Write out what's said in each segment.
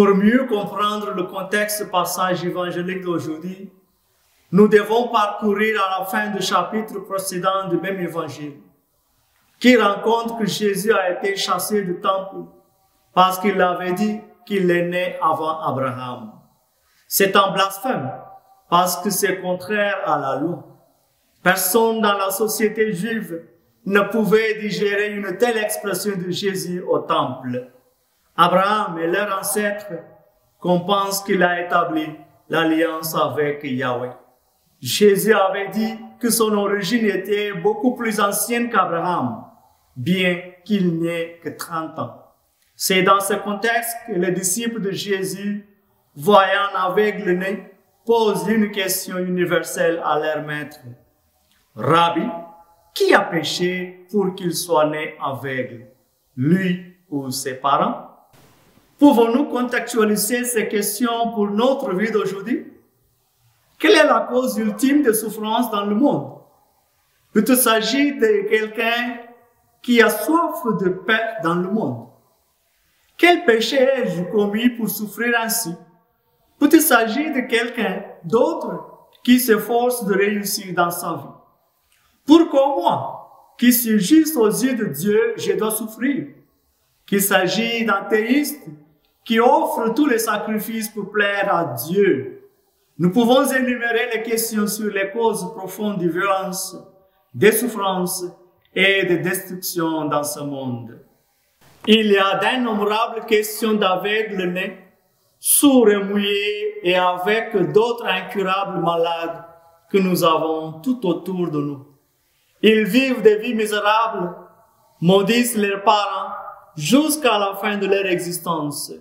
Pour mieux comprendre le contexte passage évangélique d'aujourd'hui, nous devons parcourir à la fin du chapitre précédent du même évangile, qui rencontre que Jésus a été chassé du temple parce qu'il avait dit qu'il est né avant Abraham. C'est un blasphème parce que c'est contraire à la loi. Personne dans la société juive ne pouvait digérer une telle expression de Jésus au temple. Abraham est leur ancêtre qu'on pense qu'il a établi l'alliance avec Yahweh. Jésus avait dit que son origine était beaucoup plus ancienne qu'Abraham, bien qu'il n'ait que 30 ans. C'est dans ce contexte que les disciples de Jésus, voyant aveugle né, posent une question universelle à leur maître. Rabbi, qui a péché pour qu'il soit né aveugle, lui ou ses parents? Pouvons-nous contextualiser ces questions pour notre vie d'aujourd'hui? Quelle est la cause ultime de souffrance dans le monde? Peut-il s'agir de quelqu'un qui a soif de paix dans le monde? Quel péché ai-je commis pour souffrir ainsi? Peut-il s'agir de quelqu'un d'autre qui s'efforce de réussir dans sa vie? Pourquoi moi, qui suis juste aux yeux de Dieu, je dois souffrir? Qu'il s'agit d'un théiste qui offre tous les sacrifices pour plaire à Dieu. Nous pouvons énumérer les questions sur les causes profondes de violence, des souffrances et de destruction dans ce monde. Il y a d'innombrables questions d'aveugles nés, sourds et mouillés et avec d'autres incurables malades que nous avons tout autour de nous. Ils vivent des vies misérables, maudissent leurs parents jusqu'à la fin de leur existence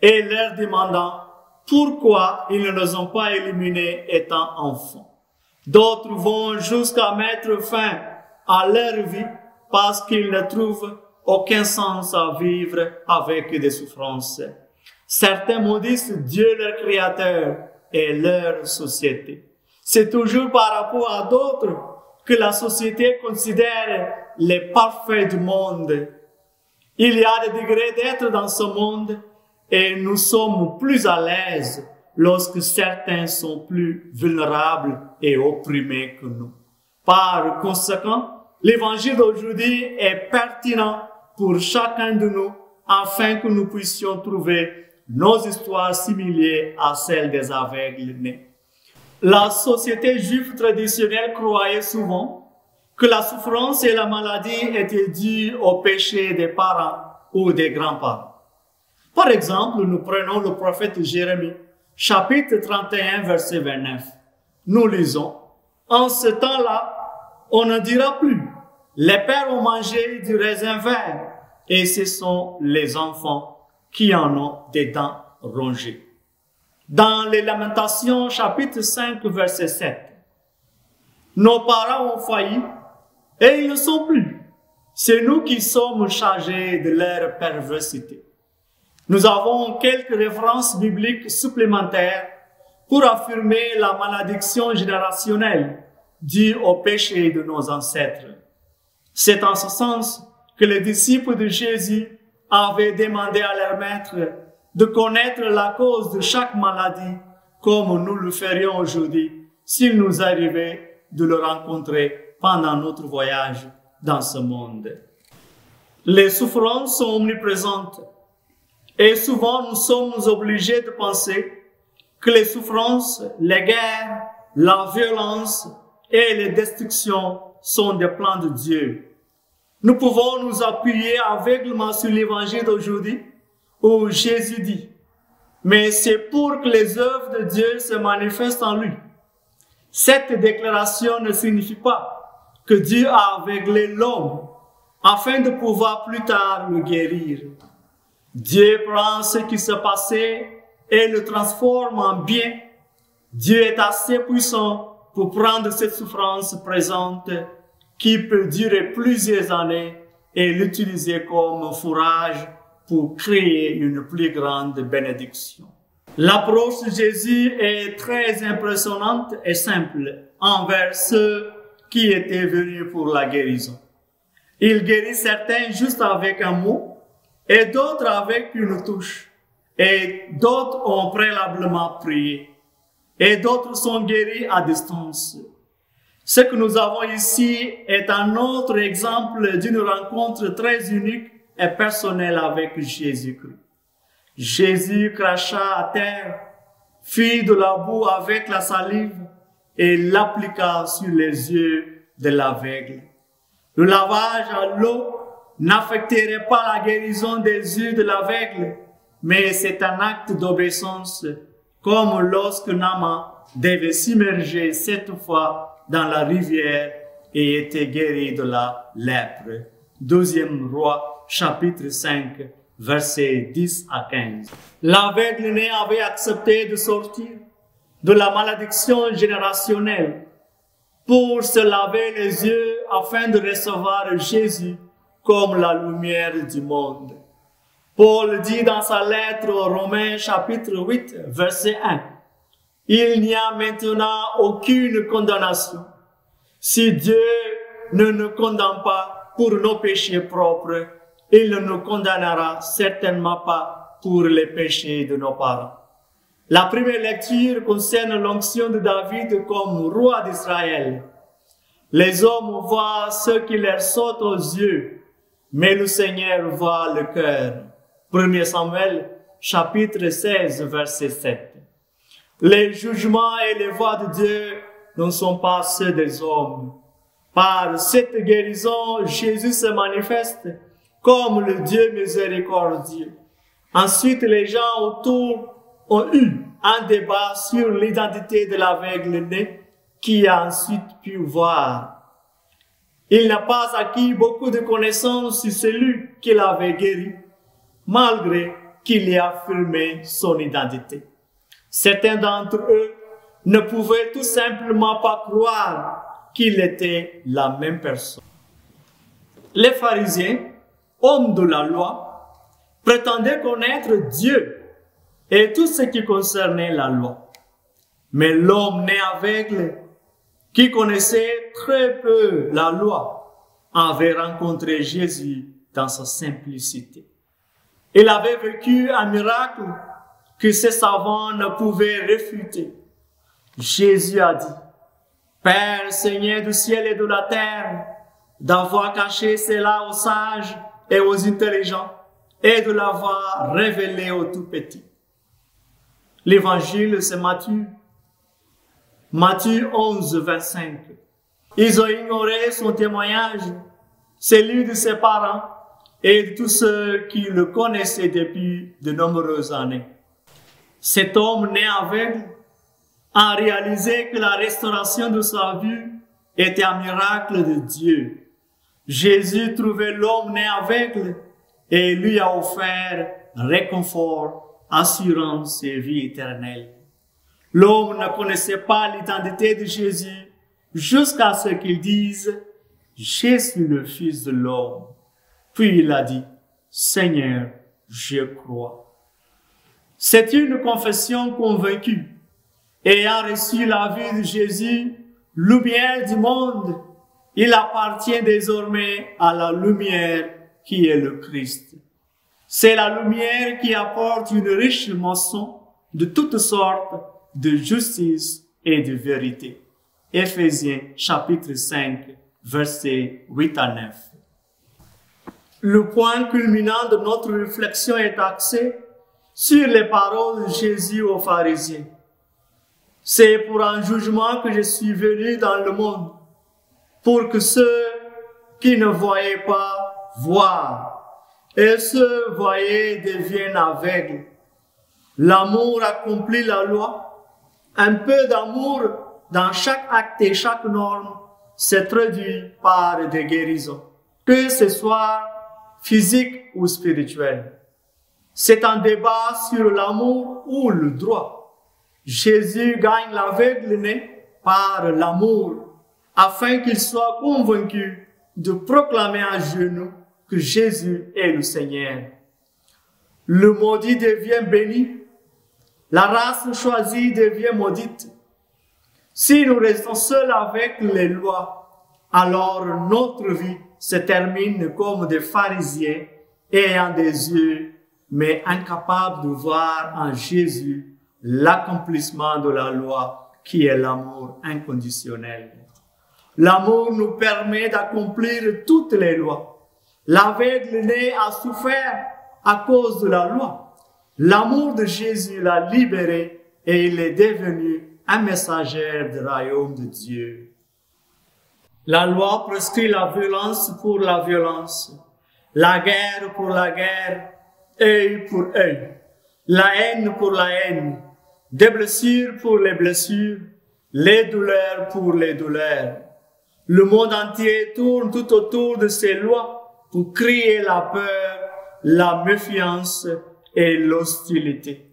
et leur demandant pourquoi ils ne les ont pas éliminés étant enfants. D'autres vont jusqu'à mettre fin à leur vie parce qu'ils ne trouvent aucun sens à vivre avec des souffrances. Certains maudissent Dieu leur Créateur et leur société. C'est toujours par rapport à d'autres que la société considère les parfaits du monde. Il y a des degrés d'être dans ce monde et nous sommes plus à l'aise lorsque certains sont plus vulnérables et opprimés que nous. Par conséquent, l'évangile d'aujourd'hui est pertinent pour chacun de nous afin que nous puissions trouver nos histoires similaires à celles des aveugles nés. La société juive traditionnelle croyait souvent que la souffrance et la maladie étaient dues au péché des parents ou des grands-parents. Par exemple, nous prenons le prophète Jérémie, chapitre 31, verset 29. Nous lisons, En ce temps-là, on ne dira plus, les pères ont mangé du raisin vert, et ce sont les enfants qui en ont des dents rongées dans les Lamentations chapitre 5 verset 7. Nos parents ont failli et ils ne sont plus. C'est nous qui sommes chargés de leur perversité. Nous avons quelques références bibliques supplémentaires pour affirmer la malédiction générationnelle due au péché de nos ancêtres. C'est en ce sens que les disciples de Jésus avaient demandé à leur maître de connaître la cause de chaque maladie comme nous le ferions aujourd'hui s'il nous arrivait de le rencontrer pendant notre voyage dans ce monde. Les souffrances sont omniprésentes et souvent nous sommes obligés de penser que les souffrances, les guerres, la violence et les destructions sont des plans de Dieu. Nous pouvons nous appuyer aveuglement sur l'évangile d'aujourd'hui où Jésus dit, mais c'est pour que les œuvres de Dieu se manifestent en lui. Cette déclaration ne signifie pas que Dieu a aveuglé l'homme afin de pouvoir plus tard le guérir. Dieu prend ce qui se passait et le transforme en bien. Dieu est assez puissant pour prendre cette souffrance présente qui peut durer plusieurs années et l'utiliser comme fourrage pour créer une plus grande bénédiction. L'approche de Jésus est très impressionnante et simple envers ceux qui étaient venus pour la guérison. Il guérit certains juste avec un mot et d'autres avec une touche. et d'autres ont préalablement prié, et d'autres sont guéris à distance. Ce que nous avons ici est un autre exemple d'une rencontre très unique et personnelle avec Jésus-Christ. Jésus cracha à terre, fit de la boue avec la salive et l'appliqua sur les yeux de l'aveugle. Le lavage à l'eau n'affecterait pas la guérison des yeux de l'aveugle, mais c'est un acte d'obéissance, comme lorsque Nama devait s'immerger cette fois dans la rivière et était guéri de la lèpre. Deuxième roi, chapitre 5, versets 10 à 15. L'aveugle né avait accepté de sortir de la malédiction générationnelle pour se laver les yeux afin de recevoir Jésus comme la lumière du monde. Paul dit dans sa lettre aux Romains chapitre 8 verset 1, il n'y a maintenant aucune condamnation. Si Dieu ne nous condamne pas pour nos péchés propres, il ne nous condamnera certainement pas pour les péchés de nos parents. La première lecture concerne l'onction de David comme roi d'Israël. Les hommes voient ce qui leur saute aux yeux, mais le Seigneur voit le cœur. 1 Samuel, chapitre 16, verset 7. Les jugements et les voies de Dieu ne sont pas ceux des hommes. Par cette guérison, Jésus se manifeste comme le Dieu miséricordieux. Ensuite, les gens autour ont eu un débat sur l'identité de l'aveugle né qui a ensuite pu voir. Il n'a pas acquis beaucoup de connaissances sur celui qu'il avait guéri, malgré qu'il ait affirmé son identité. Certains d'entre eux ne pouvaient tout simplement pas croire qu'il était la même personne. Les pharisiens, hommes de la loi, prétendaient connaître Dieu et tout ce qui concernait la loi. Mais l'homme né aveugle, qui connaissait très peu la loi, avait rencontré Jésus dans sa simplicité. Il avait vécu un miracle que ces savants ne pouvaient réfuter. Jésus a dit, Père Seigneur du ciel et de la terre, d'avoir caché cela aux sages et aux intelligents et de l'avoir révélé aux tout petits. L'évangile, c'est Matthieu. Matthieu 11, 25. Ils ont ignoré son témoignage, celui de ses parents et de tous ceux qui le connaissaient depuis de nombreuses années. Cet homme né aveugle a réalisé que la restauration de sa vue était un miracle de Dieu. Jésus trouvait l'homme né aveugle et lui a offert réconfort, assurance et vie éternelle. L'homme ne connaissait pas l'identité de Jésus jusqu'à ce qu'il dise, je suis le Fils de l'homme. Puis il a dit, Seigneur, je crois. C'est une confession convaincue. Ayant reçu la vie de Jésus, lumière du monde, il appartient désormais à la lumière qui est le Christ. C'est la lumière qui apporte une riche moisson de toutes sortes de justice et de vérité. Éphésiens chapitre 5, versets 8 à 9. Le point culminant de notre réflexion est axé sur les paroles de Jésus aux pharisiens. C'est pour un jugement que je suis venu dans le monde, pour que ceux qui ne voyaient pas voient, et ceux voyaient deviennent aveugles. L'amour accomplit la loi. Un peu d'amour dans chaque acte et chaque norme se traduit par des guérisons, que ce soit physique ou spirituel. C'est un débat sur l'amour ou le droit. Jésus gagne l'aveugle par l'amour, afin qu'il soit convaincu de proclamer à genoux que Jésus est le Seigneur. Le maudit devient béni, la race choisie devient maudite. Si nous restons seuls avec les lois, alors notre vie se termine comme des pharisiens ayant des yeux mais incapables de voir en Jésus l'accomplissement de la loi qui est l'amour inconditionnel. L'amour nous permet d'accomplir toutes les lois. L'aveugle né a souffert à cause de la loi. L'amour de Jésus l'a libéré et il est devenu un messager du royaume de Dieu. La loi prescrit la violence pour la violence, la guerre pour la guerre, œil pour œil, la haine pour la haine, des blessures pour les blessures, les douleurs pour les douleurs. Le monde entier tourne tout autour de ces lois pour créer la peur, la méfiance et l'hostilité.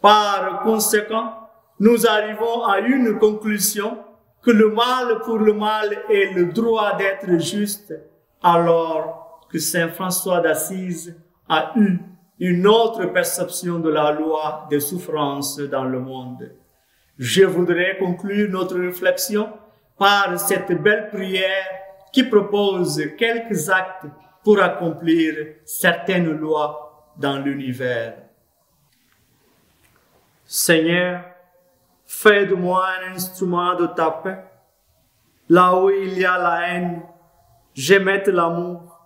Par conséquent, nous arrivons à une conclusion que le mal pour le mal est le droit d'être juste, alors que Saint François d'Assise a eu une autre perception de la loi des souffrances dans le monde. Je voudrais conclure notre réflexion par cette belle prière qui propose quelques actes pour accomplir certaines lois dans l'univers. Seigneur, fais de moi un instrument de ta paix. Là où il y a la haine, je mette l'amour.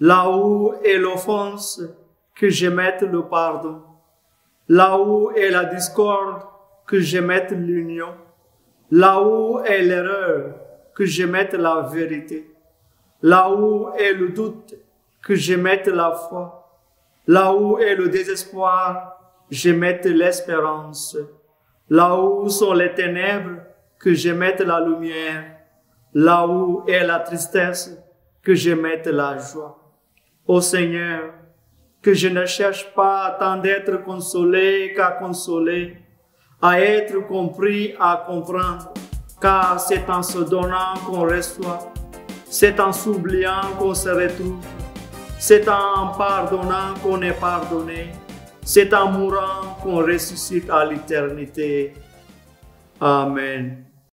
Là où est l'offense, que je mette le pardon. Là où est la discorde, que je mette l'union. Là où est l'erreur, que je mette la vérité. Là où est le doute, que je mette la foi. Là où est le désespoir, je mette l'espérance. Là où sont les ténèbres, que je la lumière. Là où est la tristesse, que je la joie. Ô Seigneur, que je ne cherche pas tant d'être consolé qu'à consoler, à être compris, à comprendre, car c'est en se donnant qu'on reçoit, c'est en s'oubliant qu'on se retrouve, c'est en pardonnant qu'on est pardonné, c'est en mourant qu'on ressuscite à l'éternité. Amen.